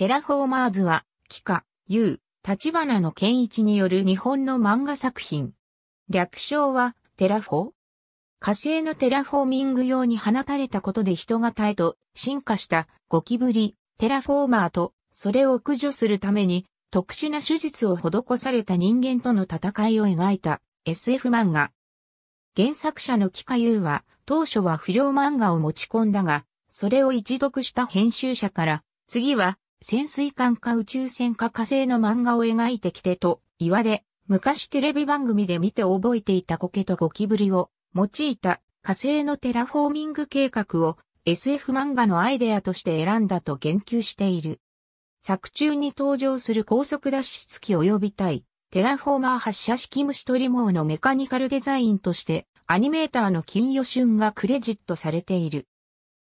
テラフォーマーズは、キカ、ユウ、立花の健一による日本の漫画作品。略称は、テラフォー火星のテラフォーミング用に放たれたことで人型へと進化したゴキブリ、テラフォーマーと、それを駆除するために特殊な手術を施された人間との戦いを描いた SF 漫画。原作者の貴家悠は当初は不良漫画を持ち込んだが、それを一読した編集者から、次は潜水艦か宇宙船か火星の漫画を描いてきてと言われ、昔テレビ番組で見て覚えていた苔とゴキブリを用いた火星のテラフォーミング計画を SF 漫画のアイデアとして選んだと言及している。作中に登場する高速脱出機及び対テラフォーマー発射式虫取り網のメカニカルデザインとしてアニメーターの金余春がクレジットされている。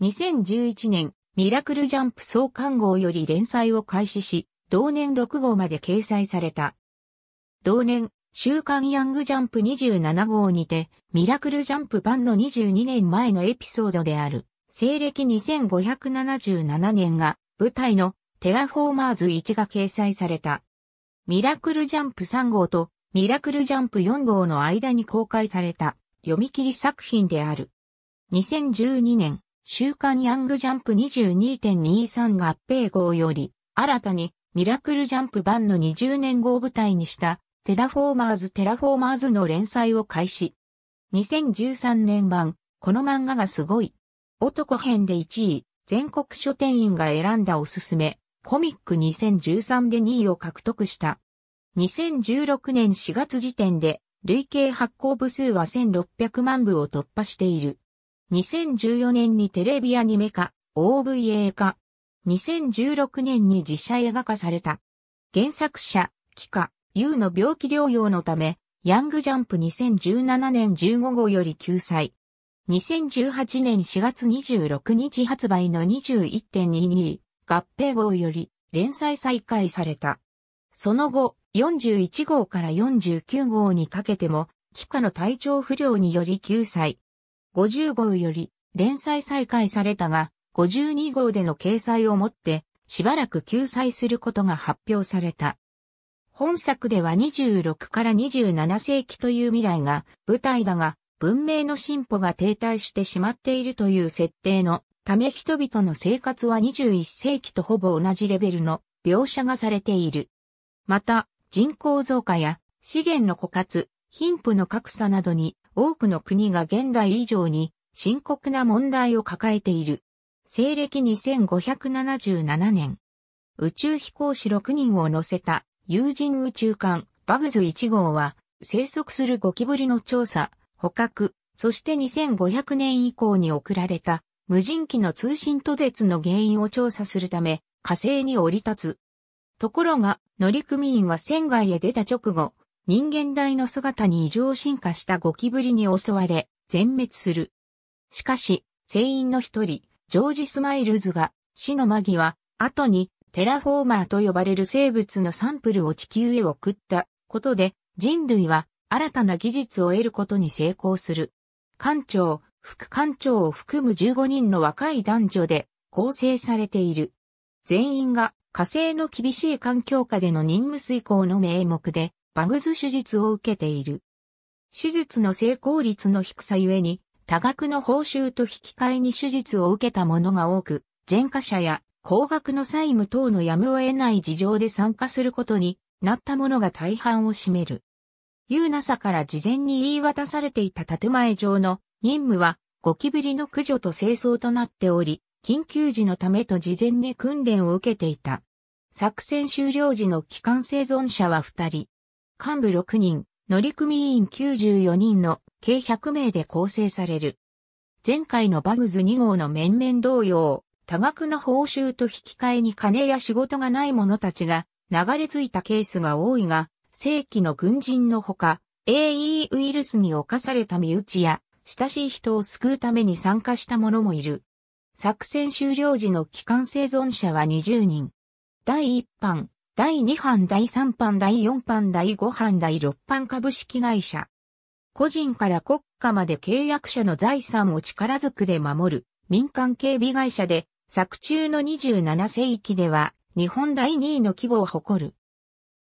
2011年、ミラクルジャンプ創刊号より連載を開始し、同年6号まで掲載された。同年、週刊ヤングジャンプ27号にて、ミラクルジャンプ版の22年前のエピソードである、西暦2577年が舞台のテラフォーマーズ1が掲載された。ミラクルジャンプ3号とミラクルジャンプ4号の間に公開された読み切り作品である。2012年、週刊ヤングジャンプ22.23合併号より、新たにミラクルジャンプ版の20年後を舞台にしたテラフォーマーズテラフォーマーズの連載を開始。2013年版、この漫画がすごい。男編で1位、全国書店員が選んだおすすめ、コミック2013で2位を獲得した。2016年4月時点で、累計発行部数は1600万部を突破している。2014年にテレビアニメ化、OVA 化。2016年に実写映画化された。原作者、キカ、U の病気療養のため、ヤングジャンプ2017年15号より救済。2018年4月26日発売の21.22合併号より連載再開された。その後、41号から49号にかけても、機下の体調不良により救済。50号より連載再開されたが、52号での掲載をもって、しばらく救済することが発表された。本作では26から27世紀という未来が舞台だが、文明の進歩が停滞してしまっているという設定のため人々の生活は21世紀とほぼ同じレベルの描写がされている。また、人口増加や資源の枯渇、貧富の格差などに多くの国が現代以上に深刻な問題を抱えている。西暦2577年。宇宙飛行士6人を乗せた有人宇宙艦バグズ1号は生息するゴキブリの調査、捕獲、そして2500年以降に送られた無人機の通信途絶の原因を調査するため火星に降り立つ。ところが乗組員は船外へ出た直後、人間大の姿に異常進化したゴキブリに襲われ全滅する。しかし、船員の一人、ジョージ・スマイルズが死の間際、後にテラフォーマーと呼ばれる生物のサンプルを地球へ送ったことで人類は新たな技術を得ることに成功する。艦長、副艦長を含む15人の若い男女で構成されている。全員が火星の厳しい環境下での任務遂行の名目でバグズ手術を受けている。手術の成功率の低さゆえに多額の報酬と引き換えに手術を受けた者が多く、前科者や高額の債務等のやむを得ない事情で参加することになった者が大半を占める。ユーナサから事前に言い渡されていた建前上の任務はゴキブリの駆除と清掃となっており、緊急時のためと事前に訓練を受けていた。作戦終了時の機関生存者は2人。幹部6人、乗組員94人の計100名で構成される。前回のバグズ2号の面々同様、多額の報酬と引き換えに金や仕事がない者たちが流れ着いたケースが多いが、正規の軍人のほか、AE ウイルスに侵された身内や、親しい人を救うために参加した者もいる。作戦終了時の機関生存者は20人。第1班、第2班、第3班、第4班、第5班、第6班株式会社。個人から国家まで契約者の財産を力ずくで守る民間警備会社で作中の27世紀では、日本第2位の規模を誇る。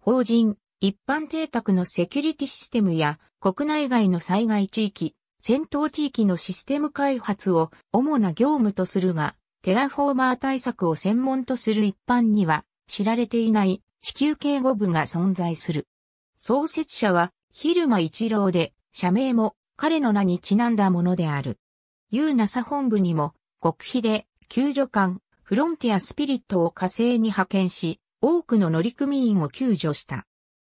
法人、一般邸宅のセキュリティシステムや国内外の災害地域、戦闘地域のシステム開発を主な業務とするが、テラフォーマー対策を専門とする一般には知られていない地球警護部が存在する。創設者は、蛭間一郎で、社名も彼の名にちなんだものである。 U-NASA本部にも、極秘で救助艦、フロンティアスピリットを火星に派遣し、多くの乗組員を救助した。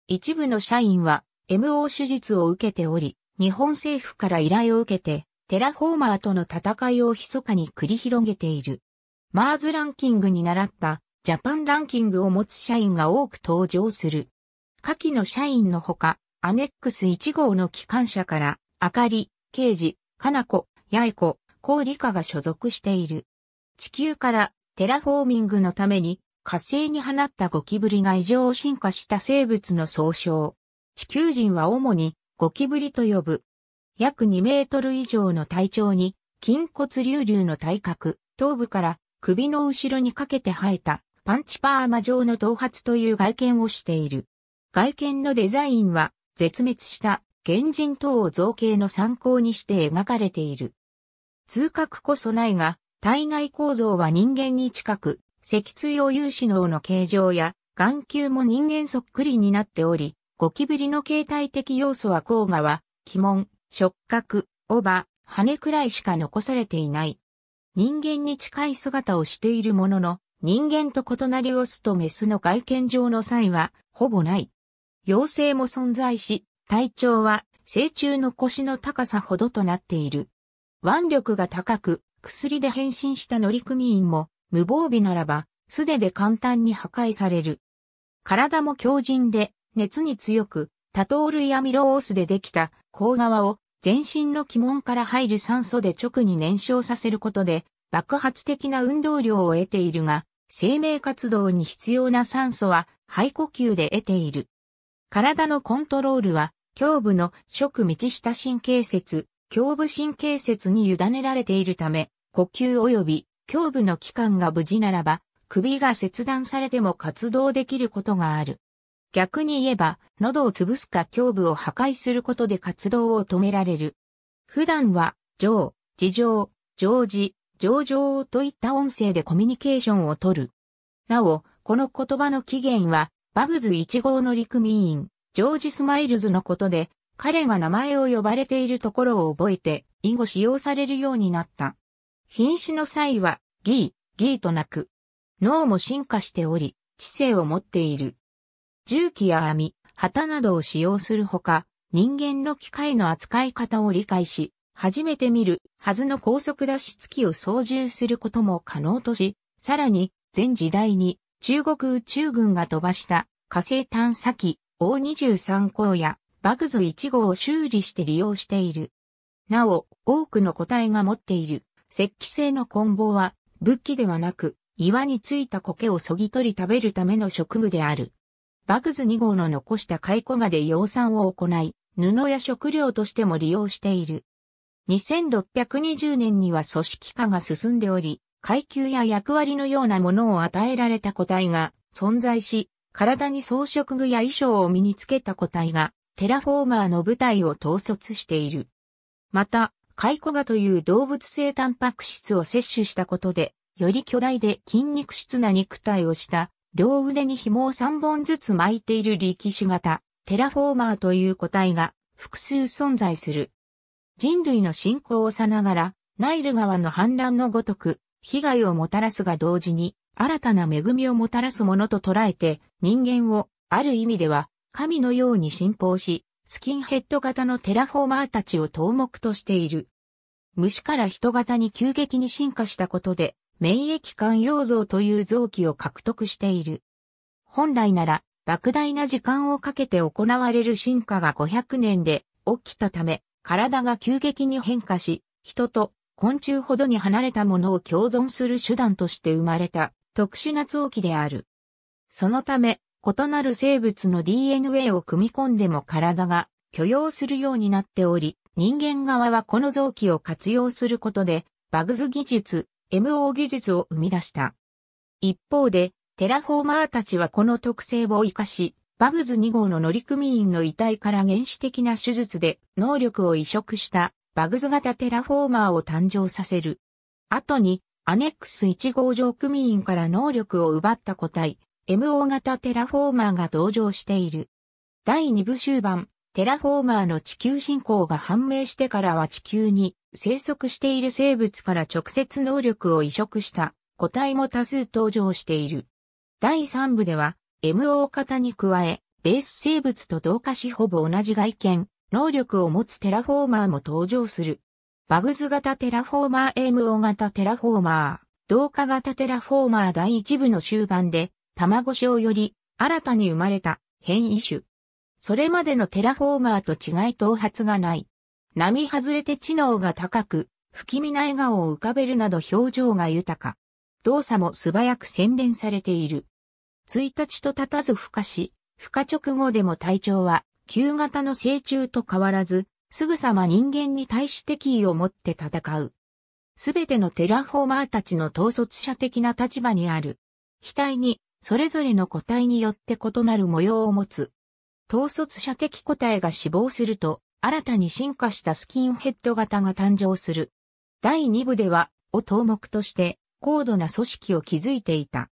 一部の社員は MO 手術を受けており、日本政府から依頼を受けて、テラフォーマーとの戦いを密かに繰り広げている。マーズランキングに倣ったジャパンランキングを持つ社員が多く登場する。下記の社員のほか、アネックス1号の帰還者から、あかり、刑事、かなこ、やいこ、こう理科が所属している。地球からテラフォーミングのために火星に放ったゴキブリが異常進化した生物の総称。地球人は主にゴキブリと呼ぶ。約2メートル以上の体長に筋骨隆々の体格、頭部から首の後ろにかけて生えたパンチパーマ状の頭髪という外見をしている。外見のデザインは絶滅した原人等を造形の参考にして描かれている。通覚こそないが、体内構造は人間に近く、脊椎を有志脳の形状や眼球も人間そっくりになっており、ゴキブリの形態的要素は甲側、鬼門、触覚、オバ、羽くらいしか残されていない。人間に近い姿をしているものの、人間と異なりオスとメスの外見上の際は、ほぼない。妖精も存在し、体長は、成虫の腰の高さほどとなっている。腕力が高く、薬で変身した乗組員も、無防備ならば、素手で簡単に破壊される。体も強靭で、熱に強く、多糖類アミロースでできた、甲側を全身の鬼門から入る酸素で直に燃焼させることで爆発的な運動量を得ているが、生命活動に必要な酸素は肺呼吸で得ている。体のコントロールは胸部の食道下神経節、胸部神経節に委ねられているため、呼吸及び胸部の器官が無事ならば、首が切断されても活動できることがある。逆に言えば、喉を潰すか胸部を破壊することで活動を止められる。普段は、上、地上、常時、上場といった音声でコミュニケーションをとる。なお、この言葉の起源は、バグズ1号の陸民員、ジョージ・スマイルズのことで、彼が名前を呼ばれているところを覚えて、以後使用されるようになった。品種の際は、ギー、ギーとなく、脳も進化しており、知性を持っている。重機や網、旗などを使用するほか、人間の機械の扱い方を理解し、初めて見るはずの高速脱出機を操縦することも可能とし、さらに全時代に中国宇宙軍が飛ばした火星探査機 O23 号やバグズ1号を修理して利用している。なお、多くの個体が持っている石器製の棍棒は武器ではなく岩についた苔をそぎ取り食べるための食具である。バグズ2号の残した蚕蛾で養蚕を行い、布や食料としても利用している。2620年には組織化が進んでおり、階級や役割のようなものを与えられた個体が存在し、体に装飾具や衣装を身につけた個体がテラフォーマーの部隊を統率している。また、蚕蛾という動物性タンパク質を摂取したことで、より巨大で筋肉質な肉体をした両腕に紐を3本ずつ巻いている力士型、テラフォーマーという個体が複数存在する。人類の侵攻をさながら、ナイル川の氾濫のごとく、被害をもたらすが同時に、新たな恵みをもたらすものと捉えて、人間を、ある意味では、神のように信奉し、スキンヘッド型のテラフォーマーたちを頭目としている。虫から人型に急激に進化したことで、免疫寛容臓という臓器を獲得している。本来なら、莫大な時間をかけて行われる進化が500年で起きたため、体が急激に変化し、人と昆虫ほどに離れたものを共存する手段として生まれた特殊な臓器である。そのため、異なる生物の DNA を組み込んでも体が許容するようになっており、人間側はこの臓器を活用することで、バグズ技術、MO 技術を生み出した。一方で、テラフォーマーたちはこの特性を活かし、バグズ2号の乗組員の遺体から原始的な手術で能力を移植したバグズ型テラフォーマーを誕生させる。後にアネックス1号乗組員から能力を奪った個体 MO 型テラフォーマーが登場している。第2部終盤、テラフォーマーの地球侵攻が判明してからは地球に生息している生物から直接能力を移植した個体も多数登場している。第3部では MO 型に加え、ベース生物と同化しほぼ同じ外見、能力を持つテラフォーマーも登場する。バグズ型テラフォーマー MO 型テラフォーマー、同化型テラフォーマー第1部の終盤で、卵鞘より新たに生まれた変異種。それまでのテラフォーマーと違い頭髪がない。並外れて知能が高く、不気味な笑顔を浮かべるなど表情が豊か。動作も素早く洗練されている。1日と経たず孵化し、孵化直後でも体長は、旧型の成虫と変わらず、すぐさま人間に対し敵意を持って戦う。すべてのテラフォーマーたちの統率者的な立場にある。額に、それぞれの個体によって異なる模様を持つ。統率者的個体が死亡すると、新たに進化したスキンヘッド型が誕生する。第2部では、を頭目として、高度な組織を築いていた。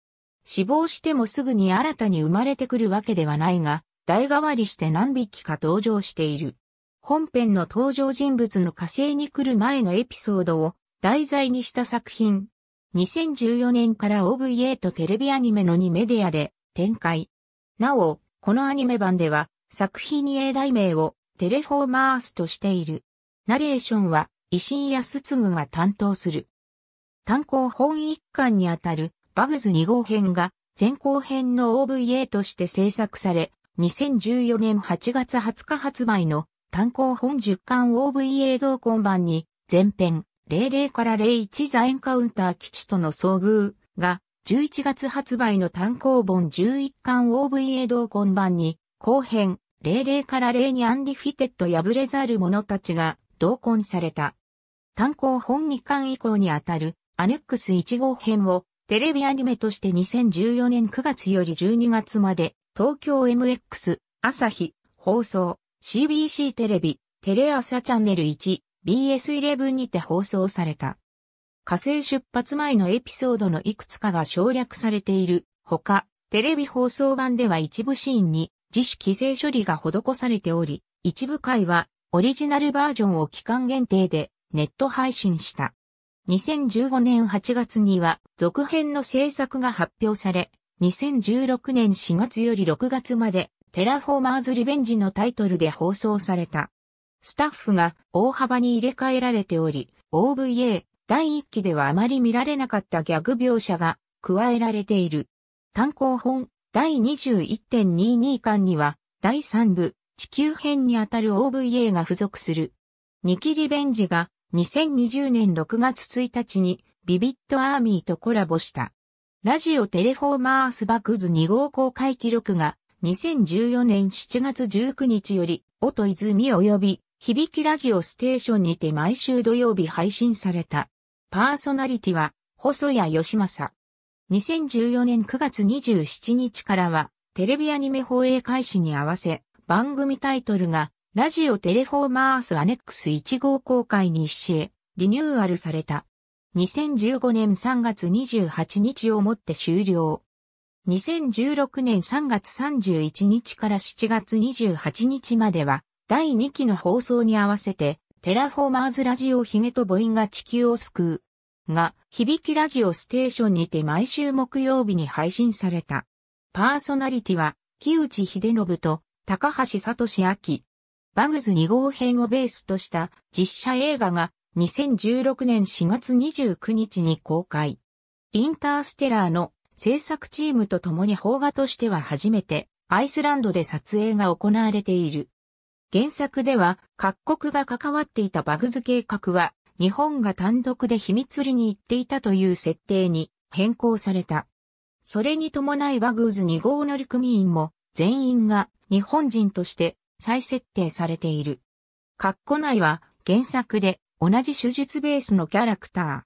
死亡してもすぐに新たに生まれてくるわけではないが、代替わりして何匹か登場している。本編の登場人物の火星に来る前のエピソードを題材にした作品。2014年から OVA とテレビアニメの2メディアで展開。なお、このアニメ版では作品に英題名をテレフォーマースとしている。ナレーションは石井康次が担当する。単行本一巻にあたるバグズ2号編が前後編の OVA として制作され、2014年8月20日発売の単行本10巻 OVA 同梱版に前編00から01 THE ENCOUNTER 基地との遭遇が11月発売の単行本11巻 OVA 同梱版に後編00から02 UNDEFEATED 敗れざる者たちが同梱された。単行本2巻以降にあたるアネックス1号編をテレビアニメとして2014年9月より12月まで、東京 MX、朝日、放送、CBC テレビ、テレ朝チャンネル1、BS11 にて放送された。火星出発前のエピソードのいくつかが省略されているほか、テレビ放送版では一部シーンに自主規制処理が施されており、一部回はオリジナルバージョンを期間限定でネット配信した。2015年8月には続編の制作が発表され、2016年4月より6月までテラフォーマーズリベンジのタイトルで放送された。スタッフが大幅に入れ替えられており、OVA 第1期ではあまり見られなかったギャグ描写が加えられている。単行本第21.22巻には第3部地球編にあたる OVA が付属する。ニキリベンジが2020年6月1日にビビットアーミーとコラボした。ラジオテレフォーマースバクズ2号公開記録が2014年7月19日より音泉及び響きラジオステーションにて毎週土曜日配信された。パーソナリティは細谷義正。2014年9月27日からはテレビアニメ放映開始に合わせ番組タイトルがラジオテレフォーマースアネックス1号公開日誌へリニューアルされた。2015年3月28日をもって終了。2016年3月31日から7月28日までは、第2期の放送に合わせて、テラフォーマーズラジオヒゲとボインが地球を救う。が、響きラジオステーションにて毎週木曜日に配信された。パーソナリティは、木内秀信と高橋聡明。バグズ2号編をベースとした実写映画が2016年4月29日に公開。インターステラーの制作チームと共に邦画としては初めてアイスランドで撮影が行われている。原作では各国が関わっていたバグズ計画は日本が単独で秘密裏に行っていたという設定に変更された。それに伴いバグーズ2号乗組員も全員が日本人として再設定されている。カッコ内は原作で同じ手術ベースのキャラクター。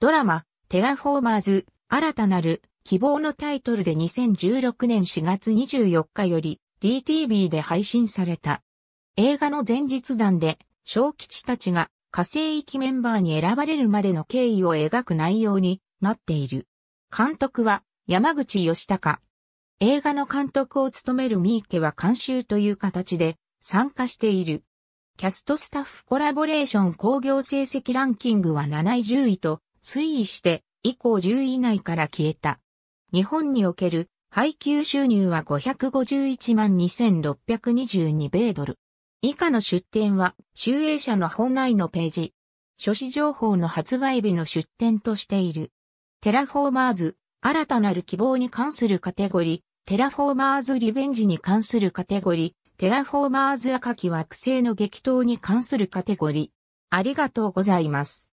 ドラマ、テラフォーマーズ、新たなる希望のタイトルで2016年4月24日より DTV で配信された。映画の前日談で、小吉たちが火星域メンバーに選ばれるまでの経緯を描く内容になっている。監督は山口義孝。映画の監督を務めるミーケは監修という形で参加している。キャストスタッフコラボレーション興行成績ランキングは7位10位と推移して以降10位以内から消えた。日本における配給収入は551万2622米ドル。以下の出典は、集英社の本内のページ。書誌情報の発売日の出典としている。テラフォーマーズ、新たなる希望に関するカテゴリー、テラフォーマーズリベンジに関するカテゴリー、テラフォーマーズ赤き惑星の激闘に関するカテゴリー。ありがとうございます。